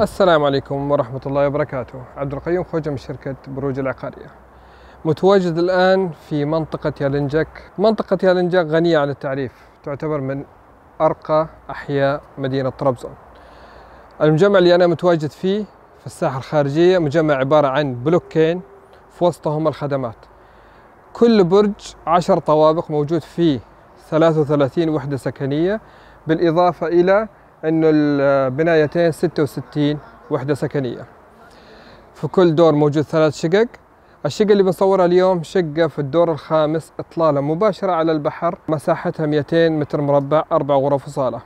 السلام عليكم ورحمة الله وبركاته. عبد القيوم خوجة من شركة بروج العقارية. متواجد الآن في منطقة يالنجك. منطقة يالنجك غنية عن التعريف. تعتبر من أرقى أحياء مدينة طرابزون. المجمع اللي أنا متواجد فيه في الساحة الخارجية مجمع عبارة عن بلوكين في وسطهم الخدمات. كل برج عشر طوابق موجود فيه 33 وحدة سكنية بالإضافة إلى أنه البنايتين 66 وحدة سكنية. في كل دور موجود ثلاث شقق. الشقة اللي بنصورها اليوم شقة في الدور الخامس إطلالة مباشرة على البحر. مساحتها 200 متر مربع أربع غرف وصالة.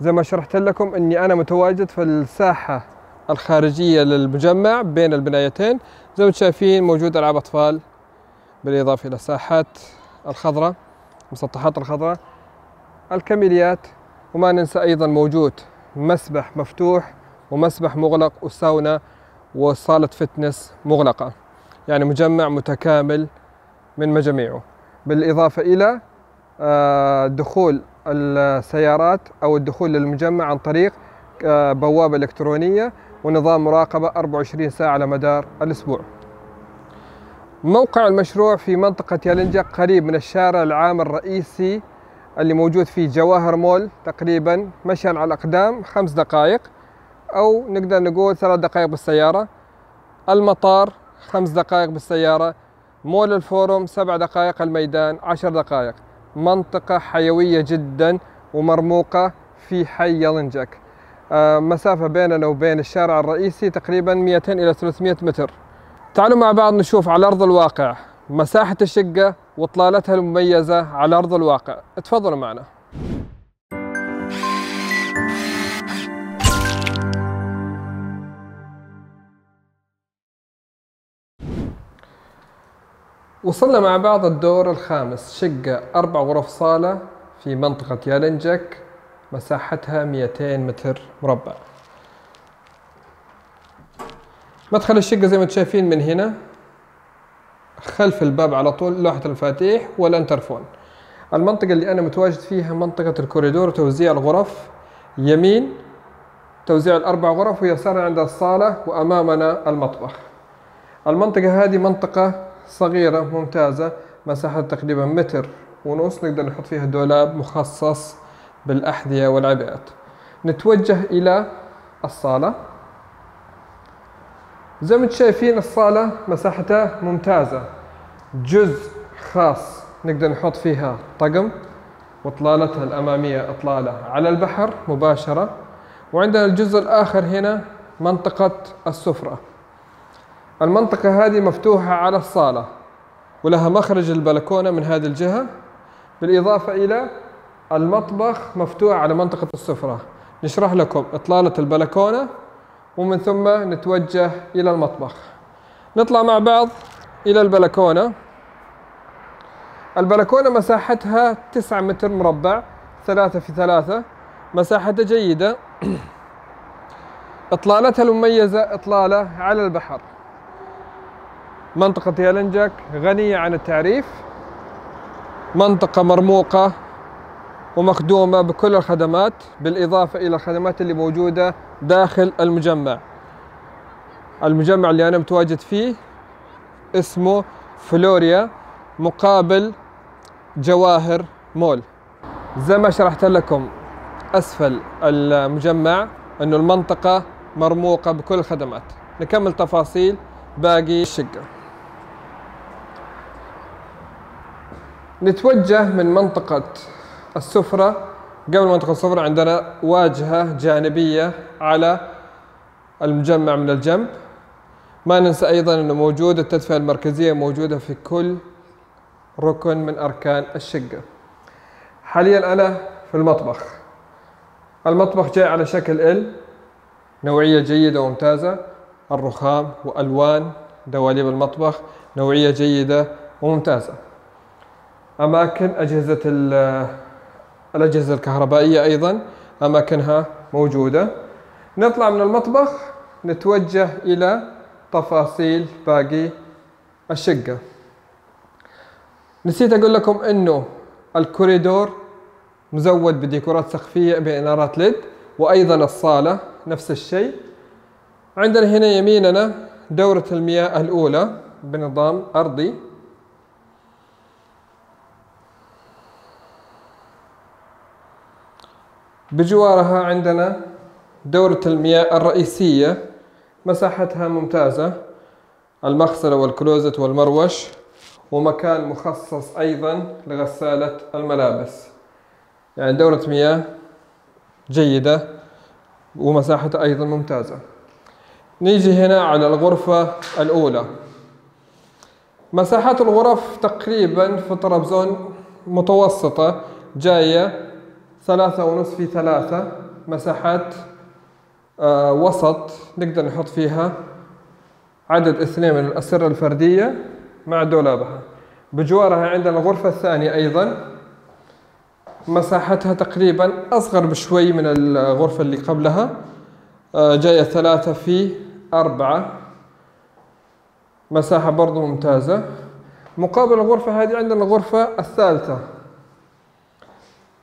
زي ما شرحت لكم أني أنا متواجد في الساحة الخارجية للمجمع بين البنايتين. زي ما شايفين موجود ألعاب أطفال بالإضافة إلى الساحات الخضراء مسطحات الخضراء الكاميليات وما ننسى أيضا موجود مسبح مفتوح ومسبح مغلق وساونا وصالة فتنس مغلقة. يعني مجمع متكامل من مجاميعه. بالإضافة إلى آه، دخول السيارات أو الدخول للمجمع عن طريق آه، بوابة إلكترونية ونظام مراقبة 24 ساعة على مدار الأسبوع. موقع المشروع في منطقة يالنجا قريب من الشارع العام الرئيسي اللي موجود فيه جواهر مول تقريبا مشيا على الأقدام خمس دقائق أو نقدر نقول ثلاث دقائق بالسيارة. المطار خمس دقائق بالسيارة. مول الفورم سبع دقائق الميدان عشر دقائق. منطقة حيوية جدا ومرموقة في حي يلنجك. آه، مسافة بيننا وبين الشارع الرئيسي تقريبا 200 إلى 300 متر. تعالوا مع بعض نشوف على أرض الواقع. مساحة الشقة وإطلالتها المميزة على أرض الواقع. تفضلوا معنا. وصلنا مع بعض الدور الخامس. شقة أربع غرف صالة في منطقة يالنجك. مساحتها 200 متر مربع. مدخل الشقة زي ما أنتم شايفين من هنا. خلف الباب على طول لوحة المفاتيح والانترفون. المنطقة اللي أنا متواجد فيها منطقة الكوريدور توزيع الغرف يمين توزيع الأربع غرف ويسار عند الصالة وأمامنا المطبخ. المنطقة هذه منطقة صغيرة ممتازة مساحة تقريبا متر ونص نقدر نحط فيها دولاب مخصص بالأحذية والعباءات نتوجه إلى الصالة. زي ما شايفين الصالة مساحتها ممتازة. جزء خاص نقدر نحط فيها طقم واطلالتها الأمامية إطلالة على البحر مباشرة. وعندنا الجزء الآخر هنا منطقة السفرة. المنطقة هذه مفتوحة على الصالة ولها مخرج البلكونة من هذه الجهة بالإضافة إلى المطبخ مفتوح على منطقة السفرة. نشرح لكم إطلالة البلكونة ومن ثم نتوجه إلى المطبخ. نطلع مع بعض إلى البلكونة. البلكونة مساحتها تسعة متر مربع ثلاثة في ثلاثة. مساحتها جيدة. إطلالتها المميزة إطلالة على البحر. منطقة يالنجك غنية عن التعريف. منطقة مرموقة. ومخدومة بكل الخدمات بالإضافة إلى الخدمات اللي موجودة داخل المجمع. المجمع اللي أنا متواجد فيه اسمه فلوريا مقابل جواهر مول. زي ما شرحت لكم أسفل المجمع أنه المنطقة مرموقة بكل الخدمات. نكمل تفاصيل باقي الشقة. نتوجه من منطقة السفرة. قبل منطقة السفرة عندنا واجهة جانبية على المجمع من الجنب. ما ننسى أيضا أنه موجود التدفئة المركزية موجودة في كل ركن من أركان الشقة. حاليا أنا في المطبخ. المطبخ جاي على شكل ال نوعية جيدة وممتازة. الرخام وألوان دواليب المطبخ نوعية جيدة وممتازة. أماكن أجهزة الأجهزة الكهربائية أيضا أماكنها موجودة. نطلع من المطبخ نتوجه إلى تفاصيل باقي الشقة. نسيت أقول لكم أنه الكوريدور مزود بديكورات سقفية بإنارات ليد وأيضا الصالة نفس الشيء. عندنا هنا يميننا دورة المياه الأولى بنظام أرضي. بجوارها عندنا دورة المياه الرئيسية مساحتها ممتازة. المغسلة والكلوزت والمروش ومكان مخصص أيضا لغسالة الملابس. يعني دورة مياه جيدة ومساحتها أيضا ممتازة. نيجي هنا على الغرفة الأولى. مساحات الغرف تقريبا في طرابزون متوسطة جاية ثلاثة ونصف في ثلاثة مساحات آه وسط نقدر نحط فيها عدد اثنين من الأسرة الفردية مع دولابها. بجوارها عندنا الغرفة الثانية أيضا مساحتها تقريبا أصغر بشوي من الغرفة اللي قبلها آه جاية ثلاثة في أربعة. مساحة برضو ممتازة. مقابل الغرفة هذه عندنا الغرفة الثالثة.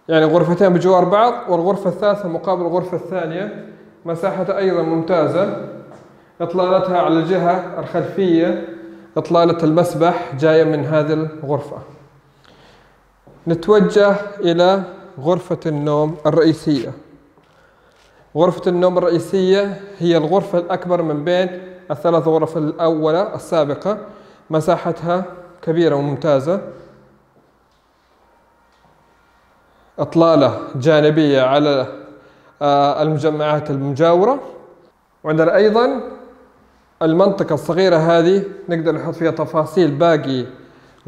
يعني غرفتين بجوار بعض والغرفة الثالثة مقابل الغرفة الثانية مساحتها أيضا ممتازة. إطلالتها على الجهة الخلفية إطلالة المسبح جاية من هذه الغرفة. نتوجه إلى غرفة النوم الرئيسية. غرفة النوم الرئيسية هي الغرفة الأكبر من بين الثلاث غرف الأولى السابقة. مساحتها كبيرة وممتازة. إطلالة جانبية على آه، المجمعات المجاورة. وعندنا أيضا المنطقة الصغيرة هذه نقدر نحط فيها تفاصيل باقي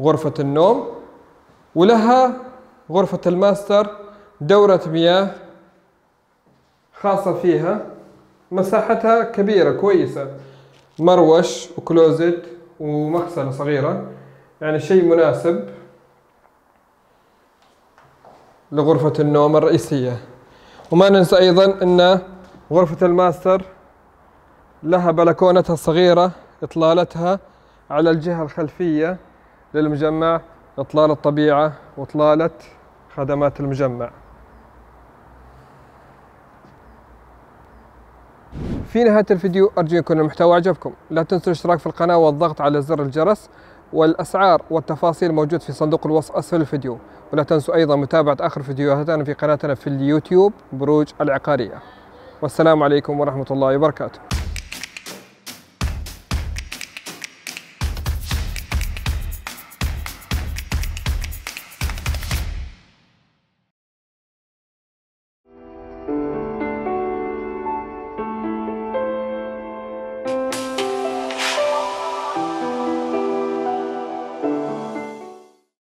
غرفة النوم. ولها غرفة الماستر دورة مياه خاصة فيها. مساحتها كبيرة كويسة. مروش وكلوزت ومغسلة صغيرة. يعني شيء مناسب. لغرفة النوم الرئيسية. وما ننسى أيضا أن غرفة الماستر لها بلكونتها الصغيرة إطلالتها على الجهة الخلفية للمجمع إطلال الطبيعة وإطلالة خدمات المجمع. في نهاية الفيديو أرجو يكون المحتوى عجبكم لا تنسوا الاشتراك في القناة والضغط على زر الجرس. والأسعار والتفاصيل موجود في صندوق الوصف أسفل الفيديو. ولا تنسوا أيضا متابعة آخر فيديوهاتنا في قناتنا في اليوتيوب بروج العقارية. والسلام عليكم ورحمة الله وبركاته.